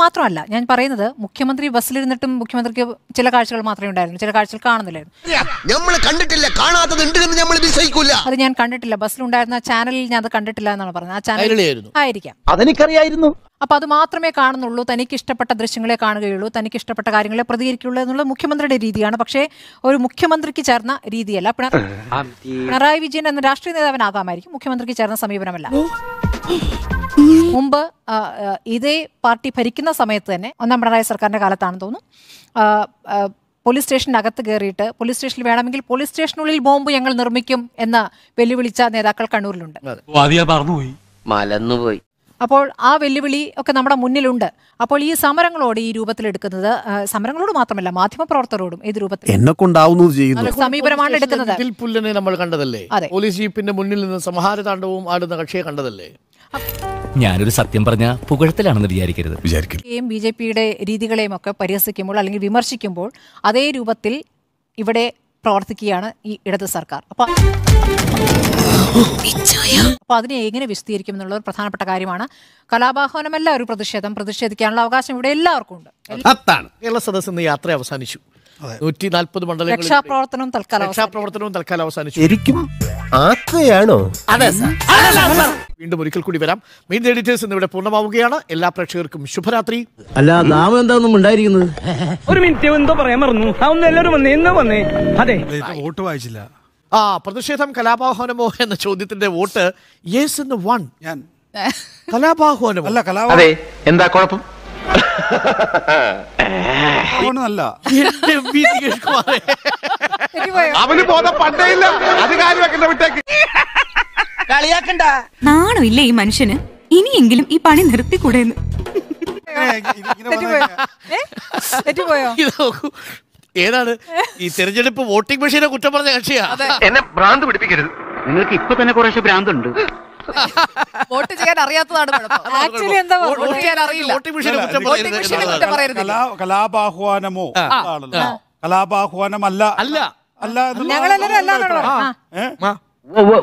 മാത്രമല്ല ഞാൻ പറയുന്നത് മുഖ്യമന്ത്രി ബസ്സിലിരുന്നിട്ടും മുഖ്യമന്ത്രിക്ക് ചില കാഴ്ചകൾ മാത്രമേ ഉണ്ടായിരുന്നു ചില കാഴ്ചകൾ കാണുന്നില്ലായിരുന്നു. നമ്മൾ കണ്ടിട്ടില്ല കാണാത്തത് അത് ഞാൻ കണ്ടിട്ടില്ല. ബസ്സിലുണ്ടായിരുന്ന ചാനലിൽ ഞാൻ അത് കണ്ടിട്ടില്ല എന്നാണ് പറഞ്ഞത്. ആ ചാനൽ. ആയിരിക്കാം. അതെനിക്കറിയായിരുന്നു. അപ്പൊ അത് മാത്രമേ കാണുന്നുള്ളൂ. തനിക്ക് ഇഷ്ടപ്പെട്ട ദൃശ്യങ്ങളെ കാണുകയുള്ളൂ. തനിക്ക് ഇഷ്ടപ്പെട്ട കാര്യങ്ങളെ പ്രതികരിക്കുള്ളൂ എന്നുള്ളത് മുഖ്യമന്ത്രിയുടെ രീതിയാണ്. പക്ഷേ ഒരു മുഖ്യമന്ത്രിക്ക് ചേർന്ന രീതിയല്ല. പിണ- പിണറായി വിജയൻ എന്ന രാഷ്ട്രീയ നേതാവിനാകാമായിരിക്കും. മുഖ്യമന്ത്രിക്ക് ചേർന്ന സമീപനമല്ല. മുമ്പ് ഇതേ പാർട്ടി ഭരിക്കുന്ന സമയത്ത് തന്നെ ഒന്നാം പിണറായി സർക്കാരിന്റെ കാലത്താണെന്ന് തോന്നുന്നു. പോലീസ് സ്റ്റേഷന്റെ അകത്ത് കയറിയിട്ട് പോലീസ് സ്റ്റേഷനിൽ വേണമെങ്കിൽ പോലീസ് സ്റ്റേഷനുള്ളിൽ ബോംബ് ഞങ്ങൾ നിർമ്മിക്കും എന്ന് വെല്ലുവിളിച്ച നേതാക്കൾ കണ്ണൂരിലുണ്ട്. മലന്നുപോയി. അപ്പോൾ ആ വെല്ലുവിളി ഒക്കെ നമ്മുടെ മുന്നിലുണ്ട്. അപ്പോൾ ഈ സമരങ്ങളോട് ഈ രൂപത്തിൽ എടുക്കുന്നത് സമരങ്ങളോട് മാത്രമല്ല മാധ്യമ പ്രവർത്തകരോടും ഏത് രൂപത്തിൽ? എന്നെ സമീപനമാണ് എടുക്കുന്നത്. ഇതിൽ പുല്ലനെ നമ്മൾ കണ്ടതല്ലേ? പോലീസ് ജീപ്പിന്റെ മുന്നിൽ നിന്ന് സംഹാരതാണ്ഡവും ആടുന്ന കക്ഷിയെ കണ്ടതല്ലേ? ഞാനൊരു സത്യം പറഞ്ഞ പുകഴത്തിലാണെന്ന് വിചാരിക്കരുത്. വിചാരിക്കുകയും ബി ജെ പിയുടെ രീതികളെയും ഒക്കെ പരിഹസിക്കുമ്പോൾ അല്ലെങ്കിൽ വിമർശിക്കുമ്പോൾ അതേ രൂപത്തിൽ ഇവിടെ പ്രവർത്തിക്കുകയാണ് ഈ ഇടത് സർക്കാർ. അപ്പൊ അപ്പൊ അതിനെ എങ്ങനെ വിശദീകരിക്കും എന്നുള്ള ഒരു പ്രധാനപ്പെട്ട കാര്യമാണ്. കലാപാഹ്വാനമല്ല ഒരു പ്രതിഷേധം. പ്രതിഷേധിക്കാനുള്ള അവകാശം ഇവിടെ എല്ലാവർക്കും ഉണ്ട്. അത്താണ് കേരള സദസ് ഇന്ന് യാത്ര അവസാനിച്ചു. നൂറ്റി നാൽപ്പത് മണ്ഡലങ്ങളിൽ രക്ഷാപ്രവർത്തനവും തൽക്കാലം. രക്ഷാപ്രവർത്തനവും തൽക്കാലം അവസാനിച്ചു. ശരിക്കും ആക്കുകയാണോ വീണ്ടും ഒരിക്കൽ കൂടി വരാം. മെയിൻ എഡിറ്റേഴ്സ് ഇന്നിവിടെ പൂർണമാവുകയാണ്. എല്ലാ പ്രേക്ഷകർക്കും ശുഭരാത്രി. അല്ല നാമം എന്താണെന്നും ഉണ്ടായിരിക്കുന്നത്? ഒരു മിനിറ്റ് എന്തോ പറയാൻ മറന്നു. ആ എല്ലാവരും വന്നേ എന്നാ വന്നേ. അതെ. വോട്ട് വായിച്ചില്ല. ആ പ്രതിഷേധം കലാപാഹ്വാനമോ എന്ന ചോദ്യത്തിന്റെ വോട്ട് യെസ് എന്ന് വൺ ഞാൻ. കലാപാഹ്വാനം അല്ല കലാപ അതെ എന്താ കുഴപ്പം? അല്ല അവന് ബോധം പണ്ടേ ഇല്ല. അത് കാര്യം വെക്കണ്ട വിട്ടേക്ക്. ഇല്ല ഈ മനുഷ്യന്? ഇനിയെങ്കിലും ഈ പണി നിർത്തിക്കൂടെന്ന്. തെറ്റിപ്പോയോ? ഏതാണ്? ഈ തെരഞ്ഞെടുപ്പ് വോട്ടിംഗ് മെഷീനെ കുറ്റം പറഞ്ഞ കക്ഷിയാ. എന്നെ ഭ്രാന്ത് പിടിപ്പിക്കരുത്. നിങ്ങൾക്ക് ഇപ്പൊ തന്നെ കുറേശ്ശെ ഭ്രാന്തുണ്ട്. വോട്ട് ചെയ്യാൻ അറിയാത്തതാണ്. ആക്ച്വലി എന്താ വോട്ട് ചെയ്യാൻ അറിയില്ല. വോട്ടിംഗ് മെഷീനെ കുറ്റം വോട്ടിംഗ് മെഷീനെ എന്നുള്ളതാണ്. കുറ്റം പറയരുത് കലാപാഹ്വാനമോ കലാപാഹ്വാനമല്ല. അല്ല. അല്ല?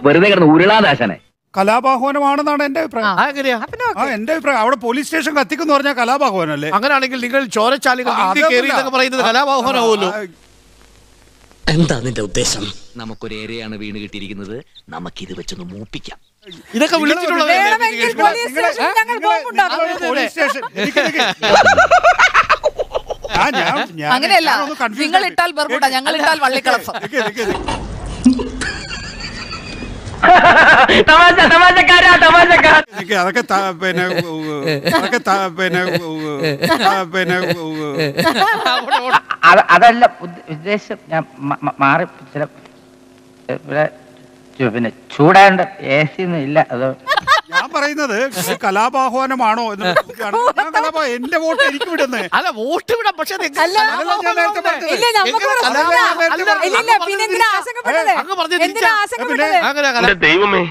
വെറുതെ കിടന്ന് ഉരുളാദാശനെ. കലാപാഹ്വാനമാണെന്നാണ് എന്റെ അഭിപ്രായം. ആ, എന്റെ അഭിപ്രായം. അവിടെ പോലീസ് സ്റ്റേഷൻ കത്തിക്കുന്നു പറഞ്ഞാൽ കലാപാഹ്വാനല്ലേ അങ്ങനെയാണെങ്കിൽ നിങ്ങൾ ചോരച്ചാലുകൾ പറയുന്നത് എന്താ നിന്റെ ഉദ്ദേശം? നമുക്കൊരു ഏരയാണ് വീണ് കിട്ടിയിരിക്കുന്നത്. നമുക്കിത് വെച്ചൊന്ന് മൂപ്പിക്കാം. ഇതൊക്കെ വിളിച്ചിട്ടുള്ളത് വേണമെങ്കിൽ പോലീസ് സ്റ്റേഷനിൽ ഞങ്ങൾ ബോംബുണ്ടാക്കും. പോലീസ് സ്റ്റേഷൻ എനിക്ക് എനിക്ക് ആ, ഞാൻ- ഞാൻ- അങ്ങനെയല്ല. നിങ്ങൾ. ഇട്ടാൽ ബർബുട്ട ഞങ്ങൾ ഇട്ടാൽ വള്ളിക്കളഫ് അതൊക്കെ പിന്നെ അതൊക്കെ പിന്നെ പിന്നെ അതല്ല ഉദ്ദ- ഉദ്ദേശം ഞാൻ മാറി ചില പിന്നെ ചൂടാണ്ട് എ സി ഒന്നും ഇല്ല അത് ഞാൻ പറയുന്നത് കലാപാഹ്വാനമാണോ എന്ന് കലാപാ എന്റെ വോട്ട് എനിക്ക് വിടുന്നേ അല്ല വോട്ട് വിടാം പക്ഷെ ദൈവമേ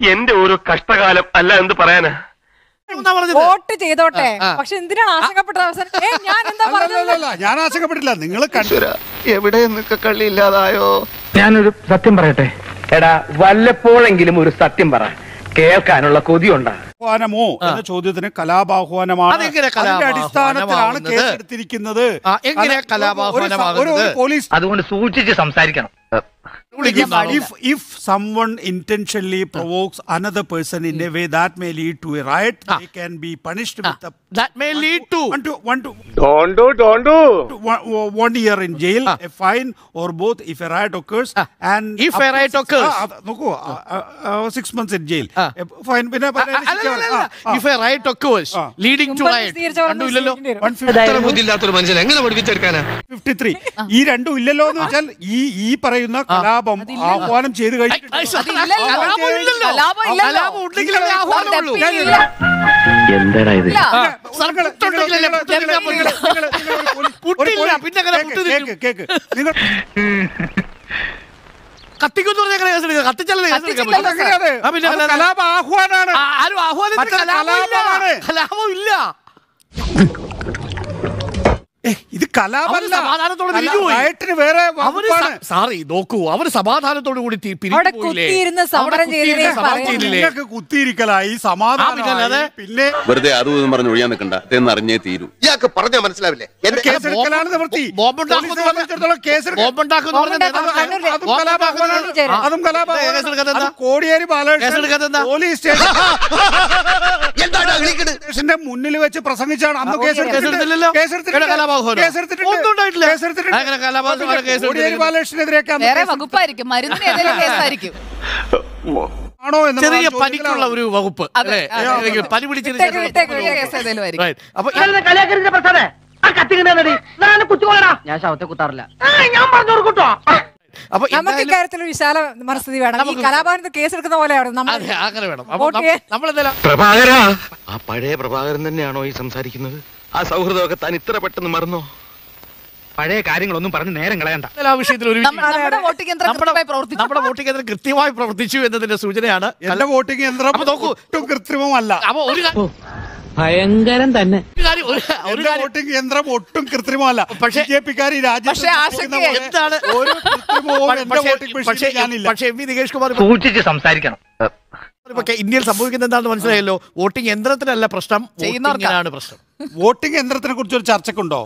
എന്റെ ഓരോ കഷ്ടകാലം അല്ല എന്ത് പറയാനാ? എന്നാ പറഞ്ഞത്? വോട്ട് ചെയ്തോട്ടെ. പക്ഷെ എന്തിനാണ് ആശങ്കപ്പെട്ടത് അവസരം ഏ, ഞാൻ എന്താ പറഞ്ഞത്? ഞാൻ ആശങ്കപ്പെട്ടില്ല. നിങ്ങൾ കണ്ടു എവിടെ നിന്നൊക്കെ കള്ളി ഇല്ലാതായോ ഞാനൊരു സത്യം പറയട്ടെ? എടാ വല്ലപ്പോഴെങ്കിലും ഒരു സത്യം പറ. കേൾക്കാനുള്ള കൊതിയുണ്ടാ. ആഹ്വാനമോ എന്ന ചോദ്യത്തിന് കലാപാഹ്വാനമാണ് അതിന്റെ അടിസ്ഥാനത്തിലാണ്? കേസെടുത്തിരിക്കുന്നത് അതുകൊണ്ട് സൂക്ഷിച്ച് സംസാരിക്കണം. If, if someone intentionally provokes another person in a way that may lead to a riot, they can be punished with a That may lead to one to one to don't do one, one year in jail, a fine, or both if a riot occurs. And If a riot occurs. നോക്കൂ six months in jail. fine പിന്നെ riot occurs leading to riot വിശദീകരിച്ച പോലെ കണ്ടില്ലല്ലോ ബുദ്ധിയില്ലാത്തൊരു മനുഷ്യൻ എങ്ങനെ പഠിപ്പിച്ചെടുക്കാനാ fifty three ഈ രണ്ടും ഇല്ലല്ലോ എന്ന് വെച്ചാൽ ഈ ഈ പറയുന്ന കലാപം ആഹ്വാനം ചെയ്ത് കഴിഞ്ഞിട്ടുണ്ട്. കലാപം. കലാപം. കലാപം കത്തിക്കുന്ന് അത് കലാപ ആഹ്വാനാണ്. ആരും മറ്റേ കലാപം ഇല്ല. കലാപമാണ്. കലാപം ഇല്ല ഇത് കലാപല്ല സമാധാനത്തോടെ വേറെ സാറി നോക്കൂ അവർ സമാധാനത്തോടു കൂടി കുത്തിയിരിക്കലായി സമാധാനം പിന്നെ വെറുതെ അതും പറഞ്ഞു ഒഴിയാൻ നിൽക്കണ്ട. എന്ന് അറിഞ്ഞേ തീരൂ. ഇയാൾക്ക് പറഞ്ഞാൽ മനസ്സിലാവില്ലേ? കേസെടുക്കലാണ് നിവൃത്തി. അതും? കോടിയേരി? ബാലകൃഷ്ണൻ പോലീസ് സ്റ്റേഷൻ എന്താണ് മുന്നിൽ വെച്ച് പ്രസംഗിച്ചാണ് അന്ന് കേസെടുത്തില്ലല്ലോ? കേസെടുത്തില്ല കേസെടുത്തില്ല. വേറെ. വകുപ്പായിരിക്കും. മരുന്നിന് ഏതെങ്കിലും കേസായിരിക്കും. ആണോ എന്ന് ചെറിയ. പനിക്കുള്ള ഒരു വകുപ്പ് പനി ഞാൻ ശവത്തെ കുത്താറില്ല. ഞാൻ പറഞ്ഞു കൊടുക്കട്ടോ അപ്പൊ നമുക്ക് എന്തായാലും- ഇക്കാര്യത്തിൽ വിശാല മനസ്ഥിതി വേണം. ഈ കേസെടുക്കുന്ന നമ്മൾ അങ്ങനെ വേണം. പ്രഭാകര ആ പഴയ പ്രഭാകരൻ തന്നെയാണോ ഈ സംസാരിക്കുന്നത്? ആ സൗഹൃദമൊക്കെ താൻ ഇത്ര പെട്ടെന്ന് മറന്നോ? പഴയ കാര്യങ്ങളൊന്നും പറഞ്ഞ് നേരം കളയണ്ട. ആ വിഷയത്തിൽ ഒരു നമ്മ- നമ്മുടെ വോട്ടിംഗ് യന്ത്രം കൃത്യമായി പ്രവർത്തിച്ചു. നമ്മുടെ വോട്ടിംഗ് യന്ത്രം കൃത്യമായി പ്രവർത്തിച്ചു എന്നതിന്റെ സൂചനയാണ് എന്റെ വോട്ടിംഗ് യന്ത്രം അപ്പൊ നോക്കൂ. ഒട്ടും കൃത്രിമമല്ല. അപ്പൊ ഒരു കാ- ഭയങ്കരം തന്നെ. ഒരു കാര്യം ഒരു ഒരു എന്റെ കാര്യം വോട്ടിംഗ് യന്ത്രം ഒട്ടും കൃത്രിമമല്ല. പക്ഷേ- ബി ജെ പിക്കാർ ഈ രാജ്യത്ത് പക്ഷേ പോലെ എന്താണ്? ഒരു കൃത്രിമവും എന്റെ പക്ഷേ വോട്ടിംഗ് പക്ഷേ മെഷീനിൽ ഞാനില്ല. പക്ഷേ എം വി നികേഷ് കുമാർ സൂക്ഷിച്ച് സംസാരിക്കണം. ഇന്ത്യയിൽ സംഭവിക്കുന്നത് എന്താണെന്ന് മനസ്സിലായല്ലോ? വോട്ടിംഗ് യന്ത്രത്തിനല്ല പ്രശ്നം ചെയ്യുന്നവർക്കാണ് പ്രശ്നം. വോട്ടിംഗ് യന്ത്രത്തിനെ കുറിച്ച് ഒരു ചർച്ചക്കുണ്ടോ?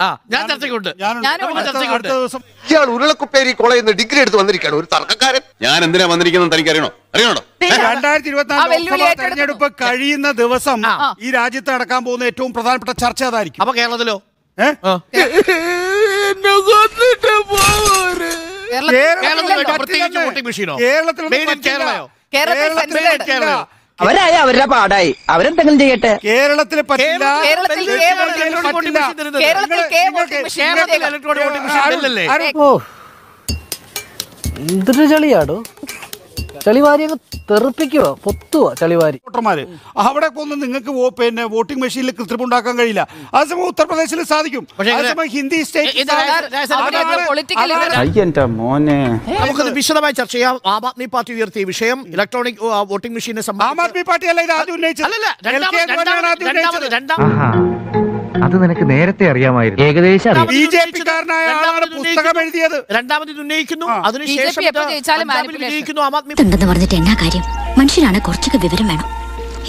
ഞാൻ. ഞാനും അടുത്ത- ദിവസം ഇയാൾ ഉരുളക്കുപ്പേരി കോളേജിൽ നിന്ന് ഡിഗ്രി എടുത്ത് വന്നിരിക്കുകയാണ്. ഒരു തർക്കക്കാരൻ. ഞാൻ എന്തിനാ വന്നിരിക്കുന്നത് തനിക്ക് അറിയണോ? അറിയണോ രണ്ടായിരത്തി ഇരുപത്തി ലോക്സഭാ തെരഞ്ഞെടുപ്പ് കഴിയുന്ന ദിവസം ഈ രാജ്യത്ത് നടക്കാൻ പോകുന്ന ഏറ്റവും പ്രധാനപ്പെട്ട ചർച്ച അതായിരിക്കും. അപ്പൊ കേരളത്തിലോ? ഏഹ് ആ. പ്രത്യേകിച്ച് വോട്ടിംഗ് മെഷീനോ? കേരളത്തിൽ. പറ്റില്ല. അവരുടെ പാടായി. അവരെന്തെങ്കിലും ചെയ്യട്ടെ? കേരളത്തിൽ എന്തൊരു ചളിയാടോ? ചളിവാരി അങ്ങ് തെറിപ്പിക്കുവോ? പൊത്തുവോ ചളിവാരി? വോട്ടർമാര് അവിടെ ഒന്നും നിങ്ങൾക്ക് വോ- പിന്നെ വോട്ടിംഗ് മെഷീനിൽ കൃത്രിമം ഉണ്ടാക്കാൻ കഴിയില്ല. അതേസമയം ഉത്തർപ്രദേശിൽ സാധിക്കും. അതേസമയം ഹിന്ദി സ്റ്റേറ്റ് മോനെ. നമുക്കത് വിശദമായി ചർച്ച ചെയ്യാം. ആം ആദ്മി പാർട്ടി ഉയർത്തിയ വിഷയം ഇലക്ട്രോണിക് വോട്ടിംഗ് മെഷീനെ സംബന്ധിച്ച് ആം ആദ്മി പാർട്ടി അല്ല ഇത് ആദ്യം ഉന്നയിച്ചത്. രണ്ടാമത് അത് നിനക്ക് നേരത്തെ അറിയാമായിരുന്നു. ഏകദേശം ബി ജെ പിക്കാരനായ ആളാണ് പുസ്തകം എഴുതിയത്. രണ്ടാമത് ഉന്നയിക്കുന്നു. അതിനുശേഷം പഞ്ചാബിൽ ആം ആദ്മി ഉണ്ടെന്ന് പറഞ്ഞിട്ട് എന്നാ കാര്യം? മനുഷ്യനാണ് കുറച്ചൊക്കെ വിവരം വേണം.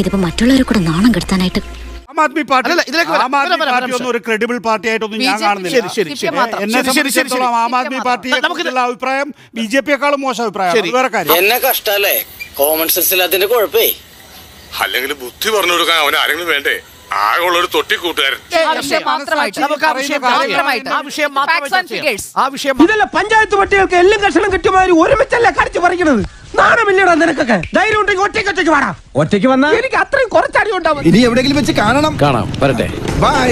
ഇതിപ്പോ മറ്റുള്ളവരെ കൂടെ നാണം കെടുത്താനായിട്ട് ആം ആദ്മി പാർട്ടി അല്ലല്ല, ഇതിലേക്ക് വരാം. ആം ആദ്മി വരാം, വരാം, പാർട്ടി ഒന്നും ഒരു ക്രെഡിബിൾ പാർട്ടി ആയിട്ടൊന്നും ഞാൻ BJP കാണുന്നില്ല. ശരി, ശരി, ശരി. എന്നെ ശരി, ശരി, ശരി, സംബന്ധിച്ചിടത്തോളം ആം ആദ്മി പാർട്ടിയെ കുറിച്ചുള്ള അഭിപ്രായം ബി ജെ പിയെക്കാളും മോശം അഭിപ്രായം ശരി. അത് വേറെ കാര്യം. എന്നെ കഷ്ടല്ലേ? Common sense ഇല്ലാത്തതിന്റെ കുഴപ്പേ. അല്ലെങ്കിൽ ബുദ്ധി പറഞ്ഞു കൊടുക്കാൻ അവൻ ആരെങ്കിലും വേണ്ടേ? ആകെ ഒരു തൊട്ടി കൂട്ടുകാരൻ ഇതല്ല പഞ്ചായത്ത് പട്ടികൾക്ക് എല്ലാം കഷണം കിട്ടിയമാതിരി ഒരുമിച്ചല്ലേ കടിച്ചു പറിക്കണത്? നാണമില്ലടാ നിനക്കൊക്കെ. ധൈര്യം ഉണ്ടെങ്കിൽ ഒറ്റയ്ക്ക് ഒറ്റയ്ക്ക് വാടാ. ഒറ്റയ്ക്ക് വന്നാ? എനിക്ക് അത്രയും കുറച്ചടി ഉണ്ടാവും ഇനി എവിടെയെങ്കിലും വെച്ച് കാണണം. കാണാം. വരട്ടെ. ബൈ